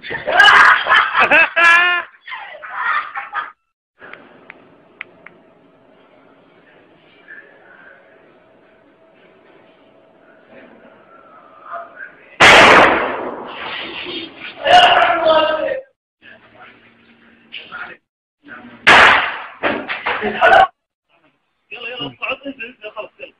Yeah. يلا يلا اطلع انزل خلاص يلا